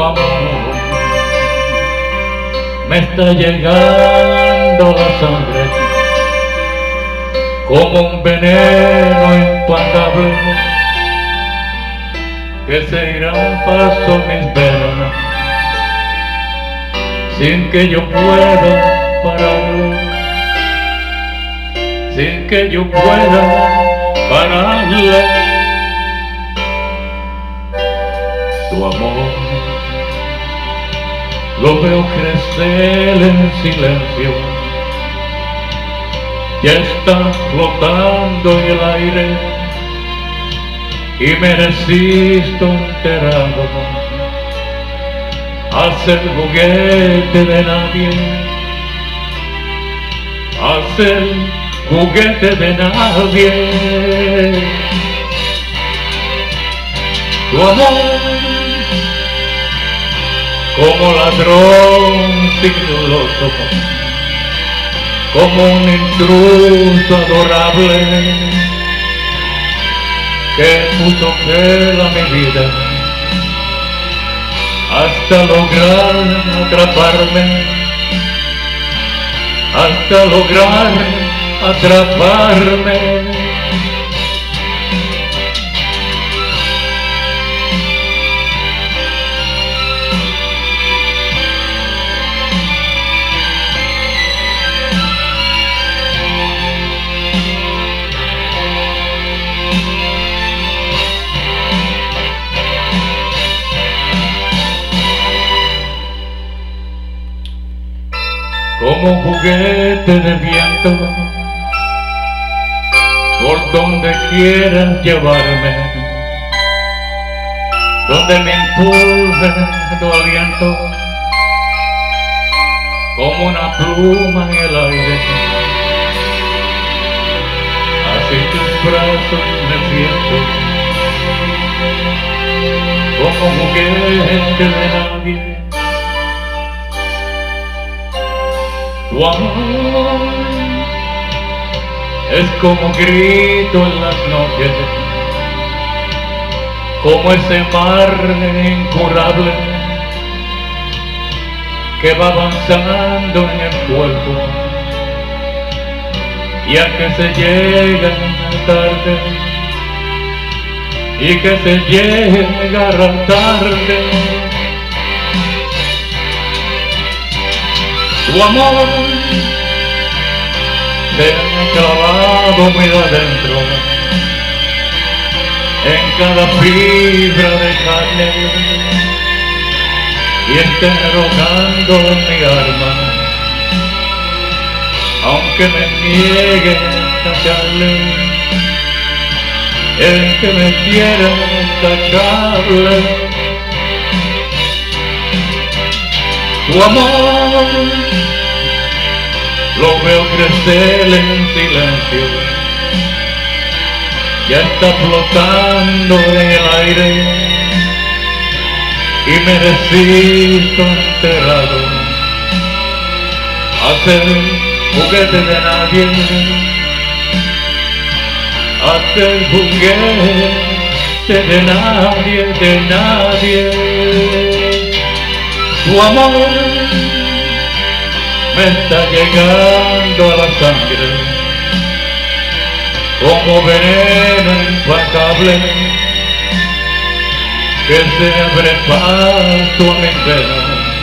tu amor. Me está llegando la sangre como un veneno impagable que se irá paso mis venas sin que yo pueda pararlo. Sin que yo pueda pararle tu amor lo veo crecer en silencio. Ya está flotando en el aire. Y me resisto enterado. A ser juguete de nadie. A ser juguete de nadie. Tu amor como ladrón sigloso, como un intruso adorable que puso pelo a mi vida hasta lograr atraparme, hasta lograr atraparme. Como juguete de viento, por donde quieras llevarme, donde me impulse tu aliento, como una pluma en el aire. Así tus brazos me siento, como juguete de nadie. Tu amor. Es como grito en las noches, como ese mar incurable que va avanzando en el cuerpo. Y a que se llega tarde y que se llega tarde tu amor. Se ha muy adentro. En cada fibra de carne. Y está rogando mi alma. Aunque me niegue tacharle el que me quiera tacharle tu amor. Lo veo crecer en silencio, ya está flotando en el aire. Y me resisto enterrado. A ser juguete de nadie, a ser juguete de nadie, de nadie. Tu amor me está llegando a la sangre como veneno implacable que se abre paso a mi venas